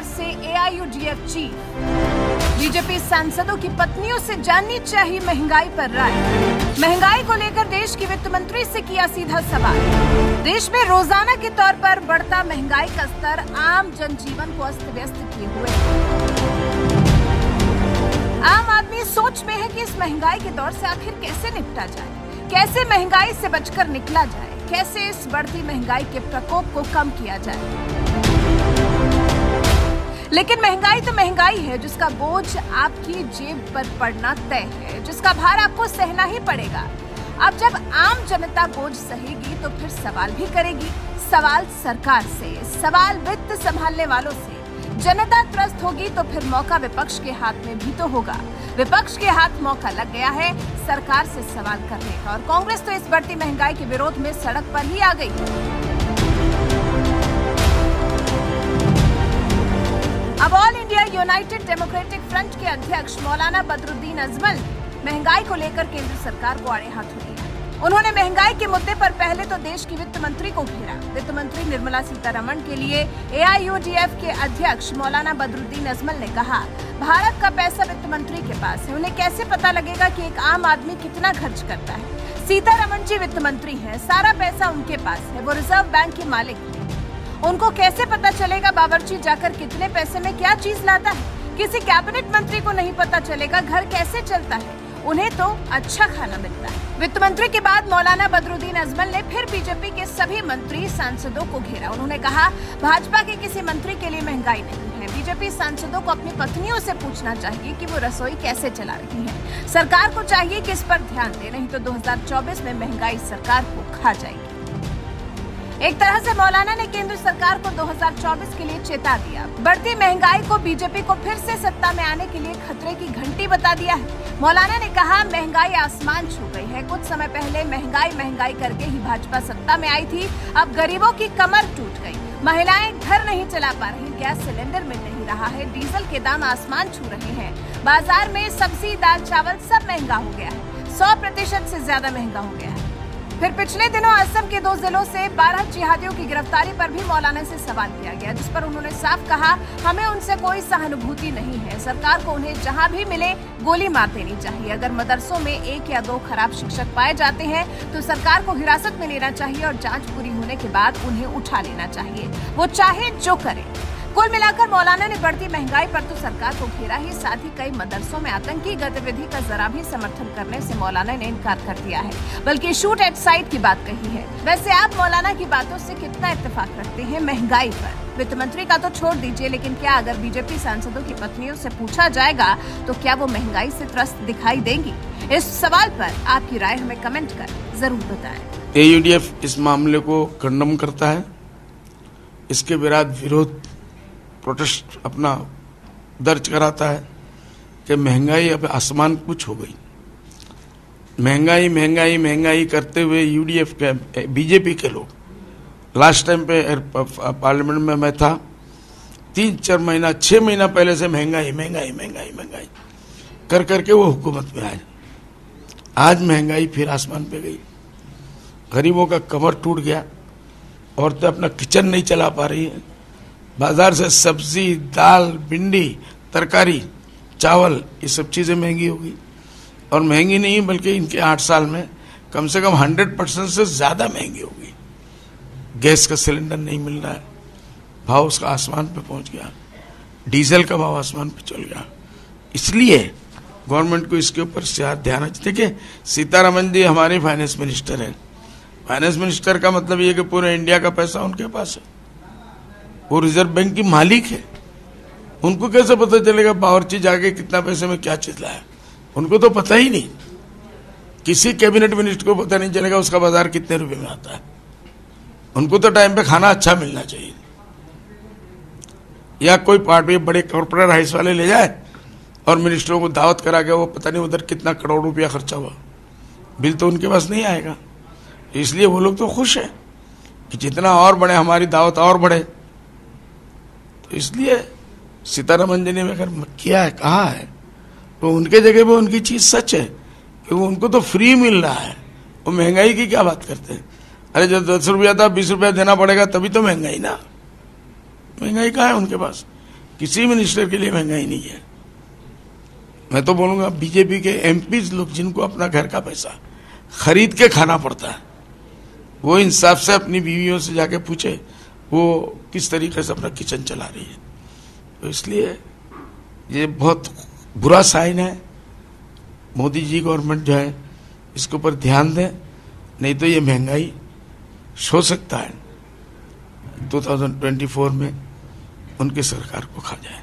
पर बरसे AIUDF chief BJP सांसदों की पत्नियों से जाननी चाहिए महँगाई पर राय। महँगाई को लेकर देश की वित्त मंत्री से किया सीधा सवाल। देश में रोज़ाना के तौर पर बढ़ता महँगाई का स्तर आम जनजीवन को अस्त व्यस्त किए हुए आम आदमी सोच में है कि इस महँगाई के दौर से आखिर कैसे निपटा जाए? कैसे महँगाई से बचकर निकला जाए? कैसे इस बढ़ती महँगाई के प्रकोप को कम किया जाए? लेकिन महँगाई तो महँगाई है, जिसका बोझ आपकी जेब पर पड़ना तय है, जिसका भार आपको सहना ही पड़ेगा। अब जब आम जनता बोझ सहेगी तो फिर सवाल भी करेगी। सवाल सरकार से, सवाल वित्त संभालने वालों से। जनता त्रस्त होगी तो फिर मौका विपक्ष के हाथ में भी तो होगा। विपक्ष के हाथ मौका लग गया है, सरकार से सवाल करने का। और कांग्रेस तो इस बढ़ती महँगाई के विरोध में सड़क पर ही आ गई। यूनाइटेड डेमोक्रेटिक फ्रंट के अध्यक्ष मौलाना बदरुद्दीन अजमल महँगाई को लेकर केंद्र सरकार को आड़े हाथों लिया उन्होंने महँगाई के मुद्दे पर पहले तो देश की वित्त मंत्री को घेरा। वित्त मंत्री निर्मला सीतारमण के लिए एआईयूडीएफ के अध्यक्ष मौलाना बदरुद्दीन अजमल ने कहा, भारत का पैसा वित्त मंत्री के पास है। उन्हें कैसे पता लगेगा कि एक आम आदमी कितना खर्च करता है? सीतारमण जी वित्त मंत्री है। सारा पैसा उनके पास है। वो रिज़र्व बैंक के मालिक है। उनको कैसे पता चलेगा बावर्ची जाकर कितने पैसे में क्या चीज़ लाता है? किसी कैबिनेट मंत्री को नहीं पता चलेगा घर कैसे चलता है। उन्हें तो अच्छा खाना मिलता है। वित्त मंत्री के बाद मौलाना बदरुद्दीन अजमल ने फिर बीजेपी के सभी मंत्री सांसदों को घेरा। उन्होंने कहा, भाजपा के किसी मंत्री के लिए महँगाई नहीं है। बीजेपी सांसदों को अपनी पत्नियों से पूछना चाहिए कि वो रसोई कैसे चला रही हैं। सरकार को चाहिए कि इस पर ध्यान दे, नहीं तो 2024 में महँगाई सरकार को खा जाएगी। एक तरह से मौलाना ने केंद्र सरकार को 2024 के लिए चेता दिया। बढ़ती महँगाई को बीजेपी को फिर से सत्ता में आने के लिए खतरे की घंटी बता दिया है। मौलाना ने कहा, महँगाई आसमान छू गई है। कुछ समय पहले महँगाई महँगाई करके ही भाजपा सत्ता में आई थी। अब गरीबों की कमर टूट गई। महिलाएँ घर नहीं चला पा रही। गैस सिलेंडर मिल नहीं रहा है। डीजल के दाम आसमान छू रहे हैं। बाज़ार में सब्ज़ी, दाल, चावल सब महँगा हो गया है। सौ प्रतिशत से ज़्यादा महँगा हो गया है। फिर पिछले दिनों असम के दो जिलों से 12 जिहादियों की गिरफ्तारी पर भी मौलाना से सवाल किया गया, जिस पर उन्होंने साफ़ कहा, हमें उनसे कोई सहानुभूति नहीं है। सरकार को उन्हें जहाँ भी मिले, गोली मार देनी चाहिए। अगर मदरसों में एक या दो खराब शिक्षक पाए जाते हैं तो सरकार को हिरासत में लेना चाहिए और जाँच पूरी होने के बाद उन्हें उठा लेना चाहिए। वो चाहे जो करे। कुल मिलाकर मौलाना ने बढ़ती महँगाई पर तो सरकार को घेरा ही, साथ ही कई मदरसों में आतंकी गतिविधि का जरा भी समर्थन करने से मौलाना ने इनकार कर दिया है। बल्कि शूट एट साइड की बात कही है। वैसे आप मौलाना की बातों से कितना इतफाक रखते हैं महँगाई पर? वित्त मंत्री का तो छोड़ दीजिए, लेकिन क्या अगर बीजेपी सांसदों की पत्नियों से पूछा जाएगा तो क्या वो महँगाई से त्रस्त दिखाई देंगी? इस सवाल पर आपकी राय हमें कमेंट कर ज़रूर बताएँ। एयूडीएफ इस मामले को कंडम करता है। इसके विराट विरोध प्रोटेस्ट अपना दर्ज कराता है कि महँगाई अब आसमान कुछ हो गई। महँगाई महँगाई महँगाई करते हुए यूडीएफ के बीजेपी के लोग। लास्ट टाइम पे पार्लियामेंट में मैं था। तीन, चार महीना, छह महीना पहले से महँगाई महँगाई महँगाई महँगाई। कर, करके वो हुकूमत में आए। आज महँगाई फिर आसमान पे गई। गरीबों का कमर टूट गया। औरतें अपना किचन नहीं चला पा रही है। बाज़ार से सब्ज़ी, दाल, भिंडी, तरकारी, चावल, ये सब चीज़ें महँगी होगी और महँगी नहीं, बल्कि इनके आठ साल में कम से कम हंड्रेड परसेंट से ज़्यादा महँगी होगी गैस का सिलेंडर नहीं मिल रहा है। भाव उसका आसमान पे पहुँच गया। डीजल का भाव आसमान पे चल गया। इसलिए गवर्नमेंट को इसके ऊपर ध्यान देखिए, सीतारमन जी हमारे फाइनेंस मिनिस्टर हैं। फाइनेंस मिनिस्टर का मतलब ये कि पूरे इंडिया का पैसा उनके पास है। वो रिज़र्व बैंक की मालिक है। उनको कैसे पता चलेगा बावर्ची जाके कितना पैसे में क्या चीज़ लाया? उनको तो पता ही नहीं। किसी कैबिनेट मिनिस्टर को पता नहीं चलेगा उसका बाज़ार कितने रुपए में आता है। उनको तो टाइम पे खाना अच्छा मिलना चाहिए। या कोई पार्टी बड़े कॉर्पोरेट हाइस वाले ले जाए और मिनिस्टरों को दावत करा के वो पता नहीं उधर कितना करोड़ रुपया खर्चा हुआ। बिल तो उनके पास नहीं आएगा। इसलिए वो लोग तो खुश है कि जितना और बढ़े, हमारी दावत और बढ़े। इसलिए सीतारामन जी ने अगर किया है, कहा है तो उनके जगह पे उनकी चीज़ सच है क्योंकि उनको तो फ्री मिल रहा है। वो महँगाई की क्या बात करते हैं? अरे जब दस रुपया था, बीस रुपया देना पड़ेगा, तभी तो महँगाई ना। महँगाई कहा है उनके पास? किसी मिनिस्टर के लिए महँगाई नहीं है। मैं तो बोलूँगा बीजेपी के एमपी लोग जिनको अपना घर का पैसा खरीद के खाना पड़ता है, वो इंसाफ से अपनी बीवियों से जाके पूछे वो किस तरीके से अपना किचन चला रही है। तो इसलिए ये बहुत बुरा साइन है। मोदी जी गवर्नमेंट जो है, इसके ऊपर ध्यान दें, नहीं तो ये महँगाई सो सकता है। 2024 में उनकी सरकार को खा जाए।